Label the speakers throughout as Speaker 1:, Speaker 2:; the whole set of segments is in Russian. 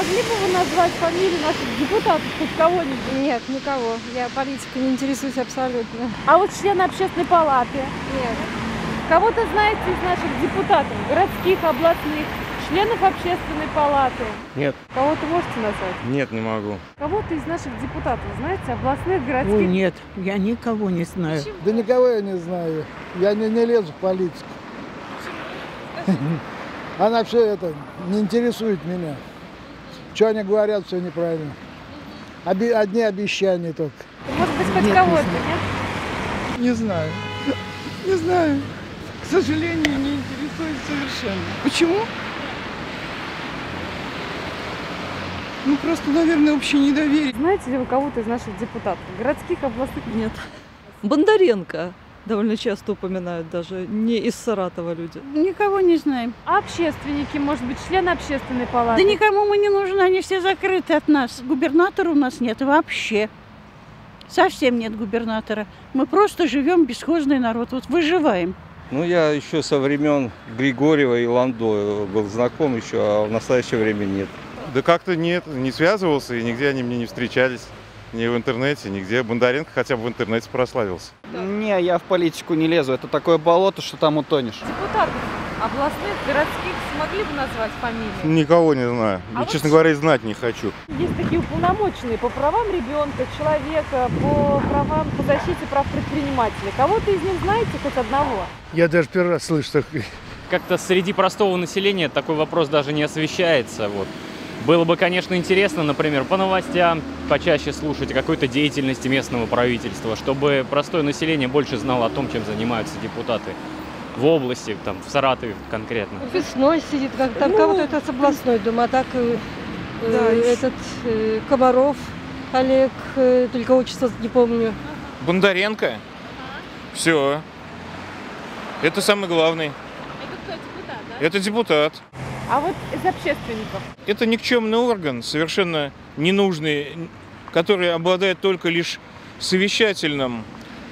Speaker 1: могли бы вы назвать фамилии наших депутатов, хоть кого-нибудь?
Speaker 2: Нет, никого. Я политикой не интересуюсь абсолютно.
Speaker 1: А вот члены общественной палаты?
Speaker 2: Нет.
Speaker 1: Кого-то знаете из наших депутатов, городских, областных, членов общественной палаты?
Speaker 3: Нет.
Speaker 1: Кого-то можете назвать?
Speaker 3: Нет, не могу.
Speaker 1: Кого-то из наших депутатов, знаете, областных, городских?
Speaker 4: Ой, нет, я никого не знаю.
Speaker 5: Да никого я не знаю. Я не, не лезу в политику. Она все это не интересует меня. Что они говорят, все неправильно. Оби- одни обещания только.
Speaker 1: Может быть, хоть кого-то,
Speaker 4: знаю.
Speaker 1: нет?
Speaker 6: Не знаю. Не знаю. К сожалению, не интересует совершенно. Почему? Ну, просто, наверное, общее недоверие.
Speaker 1: Знаете ли вы кого-то из наших депутатов? Городских, областных?
Speaker 7: Нет. Бондаренко довольно часто упоминают даже не из Саратова люди.
Speaker 4: Никого не знаем.
Speaker 1: А общественники, может быть, члены общественной палаты?
Speaker 4: Да никому мы не нужны, они все закрыты от нас. Губернатора у нас нет вообще. Совсем нет губернатора. Мы просто живем бесхозный народ, вот выживаем.
Speaker 3: Ну, я еще со времен Григорьева и Ландо был знаком еще, а в настоящее время нет.
Speaker 8: Да как-то нет, не связывался, и нигде они мне не встречались. Ни в интернете, нигде. Бондаренко хотя бы в интернете прославился.
Speaker 9: Не, я в политику не лезу. Это такое болото, что там утонешь.
Speaker 1: Депутатов областных, городских смогли бы назвать фамилии?
Speaker 8: Никого не знаю.
Speaker 1: А
Speaker 8: И,
Speaker 1: вот
Speaker 8: честно говоря, и знать не хочу.
Speaker 1: Есть такие уполномоченные по правам ребенка, человека, по правам, по защите прав предпринимателей. Кого-то из них знаете, хоть одного?
Speaker 5: Я даже первый раз слышу
Speaker 10: как-то среди простого населения такой вопрос даже не освещается. Вот. Было бы, конечно, интересно, например, по новостям почаще слушать о какой-то деятельности местного правительства, чтобы простое население больше знало о том, чем занимаются депутаты в области, там, в Саратове конкретно.
Speaker 2: Весной сидит, как там кого-то это с областной дом, а так э, э,
Speaker 7: Да,
Speaker 2: этот э, Комаров Олег, э, только отчество не помню.
Speaker 11: Бондаренко. Все. Это самый главный. Это депутат.
Speaker 1: А вот из общественников.
Speaker 11: Это никчемный орган, совершенно ненужный, который обладает только лишь совещательным.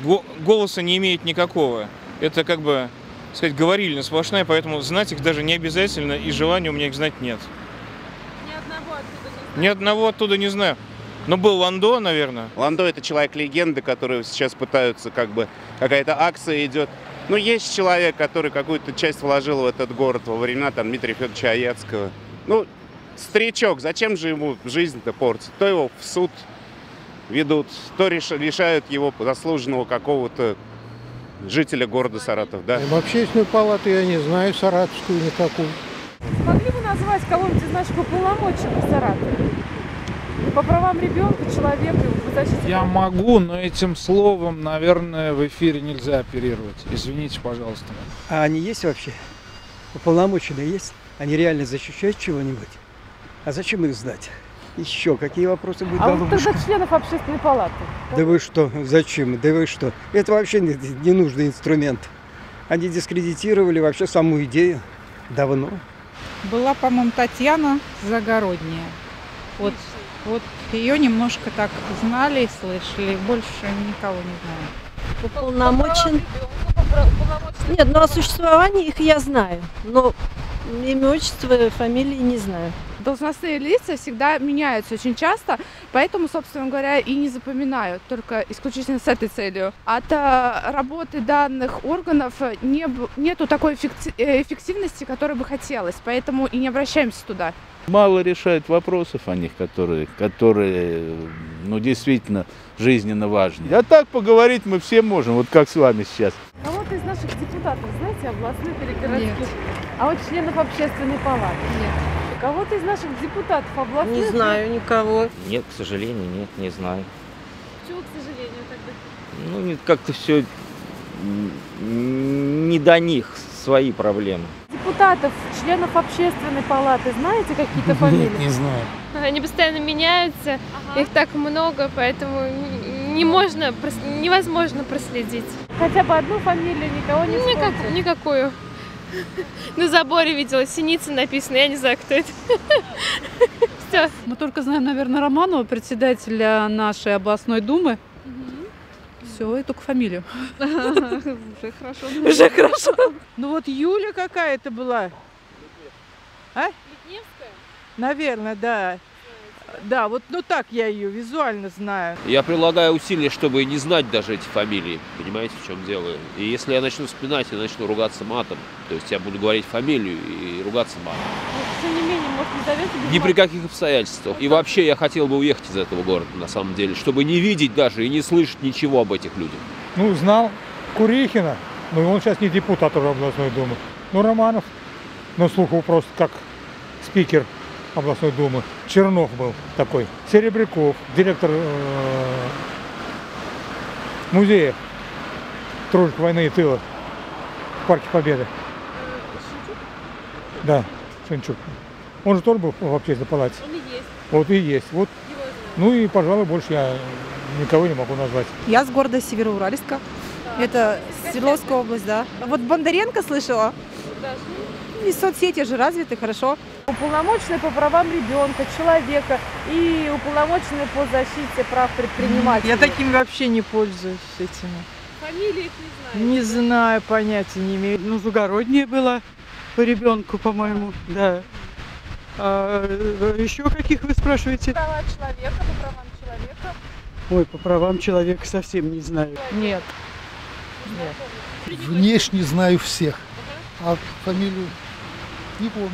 Speaker 11: Го- Голоса не имеет никакого. Это как бы, сказать, говорильня сплошная, поэтому знать их даже не обязательно, и желания у меня их знать нет. Ни одного оттуда не знаю. Но был Ландо, наверное.
Speaker 12: Ландо это человек-легенда, который сейчас пытаются, как бы, какая-то акция идет. Ну, есть человек, который какую-то часть вложил в этот город во времена там, Дмитрия Федоровича Аяцкого. Ну, старичок, зачем же ему жизнь-то портить? То его в суд ведут, то реш- лишают его заслуженного какого-то жителя города Саратов, да?
Speaker 5: В общественную палату я не знаю, саратовскую никакую.
Speaker 1: Могли бы назвать кого-нибудь из наших уполномоченных в Саратове? По правам ребенка, человека, по защите
Speaker 6: Я могу, но этим словом, наверное, в эфире нельзя оперировать. Извините, пожалуйста.
Speaker 13: А они есть вообще? Уполномоченные есть? Они реально защищают чего-нибудь? А зачем их сдать? Еще какие вопросы будут?
Speaker 1: А вот тогда членов общественной палаты.
Speaker 13: Да вы что? Зачем? Да вы что? Это вообще не, не нужный инструмент. Они дискредитировали вообще саму идею давно.
Speaker 14: Была, по-моему, Татьяна Загородняя. Вот, вот ее немножко так знали и слышали, больше никого не знаю.
Speaker 2: Уполномочен. Нет, ну о существовании их я знаю, но имя, отчество, фамилии не знаю.
Speaker 15: Должностные лица всегда меняются очень часто, поэтому, собственно говоря, и не запоминают, только исключительно с этой целью. От э, работы данных органов не, нету такой э, эффективности, которой бы хотелось, поэтому и не обращаемся туда.
Speaker 16: Мало решают вопросов о них, которые, которые ну, действительно жизненно важны. А так поговорить мы все можем, вот как с вами сейчас.
Speaker 1: Кого-то из наших депутатов, знаете, областных или городских?
Speaker 2: Нет.
Speaker 1: А вот членов общественной палаты? Нет. Кого-то из наших депутатов областных?
Speaker 2: Не знаю никого.
Speaker 3: Нет, к сожалению, нет, не знаю.
Speaker 1: Чего, к сожалению, тогда?
Speaker 3: Ну, не- как-то все не до них, свои проблемы.
Speaker 1: Депутатов, членов общественной палаты, знаете какие-то фамилии?
Speaker 6: знаю.
Speaker 17: Они постоянно меняются, их так много, поэтому не можно, невозможно проследить.
Speaker 1: Хотя бы одну фамилию никого не
Speaker 17: Никак- никакую. На заборе видела, Синица написано, я не знаю, кто это. Все.
Speaker 18: Мы только знаем, наверное, Романова, председателя нашей областной думы. Все, и только фамилию.
Speaker 7: Уже хорошо.
Speaker 18: Уже хорошо.
Speaker 4: Ну вот Юля какая-то была. А?
Speaker 6: Наверное, да. Да, вот ну так я ее визуально знаю.
Speaker 19: Я прилагаю усилия, чтобы не знать даже эти фамилии. Понимаете, в чем дело? И если я начну вспоминать, я начну ругаться матом. То есть я буду говорить фамилию и ругаться матом.
Speaker 1: Тем не менее, может, не
Speaker 19: Ни при каких обстоятельствах. И вообще я хотел бы уехать из этого города, на самом деле, чтобы не видеть даже и не слышать ничего об этих людях.
Speaker 20: Ну, знал Курихина, но он сейчас не депутат уже областной думы. Ну, Романов на слуху просто как спикер областной думы. Чернов был такой. Серебряков, директор э, музея Тружек войны и тыла в Парке Победы. Да, Шенчук. Он же тоже был в общественной палате.
Speaker 1: Он и есть.
Speaker 20: Вот и есть. Вот. Ну и, пожалуй, больше я никого не могу назвать.
Speaker 21: Я с города Североуральска. Это Свердловская область, да. Вот Бондаренко слышала. И соцсети же развиты, хорошо.
Speaker 1: Уполномоченный по правам ребенка, человека и уполномоченный по защите прав предпринимателей.
Speaker 6: Я такими вообще не пользуюсь этими.
Speaker 1: Фамилии их не знаю.
Speaker 6: Не знаю, понятия не имею. Ну, загороднее было по ребенку, по-моему, да. А, еще каких вы спрашиваете?
Speaker 1: Права человека, по правам человека.
Speaker 6: Ой, по правам человека совсем не знаю. Нет. Нет.
Speaker 5: Внешне знаю всех, а фамилию не помню.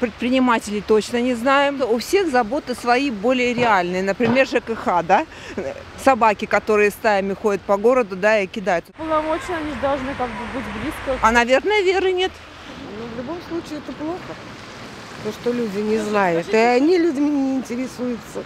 Speaker 22: Предпринимателей точно не знаем. У всех заботы свои более реальные. Например, ЖКХ, да? Собаки, которые стаями ходят по городу, да, и кидают.
Speaker 1: Уполномоченные, они должны как бы быть близко.
Speaker 22: А, наверное, веры нет.
Speaker 23: Ну, в любом случае это плохо. То, что люди не знают. И они людьми не интересуются.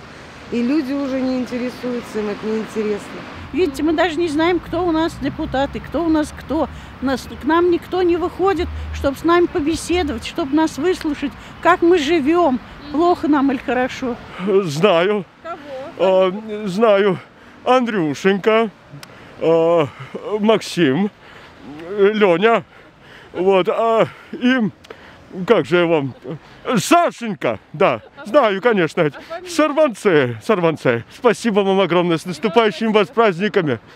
Speaker 23: И люди уже не интересуются, им это неинтересно.
Speaker 4: Видите, мы даже не знаем, кто у нас депутаты, кто у нас кто. Нас, к нам никто не выходит, чтобы с нами побеседовать, чтобы нас выслушать, как мы живем, плохо нам или хорошо.
Speaker 24: Знаю. Кого? знаю Андрюшенька, а, Максим, Леня. Вот. а, и как же я вам? Сашенька, да, знаю, конечно. Сорванце, сорванце. Спасибо вам огромное. С наступающими вас праздниками.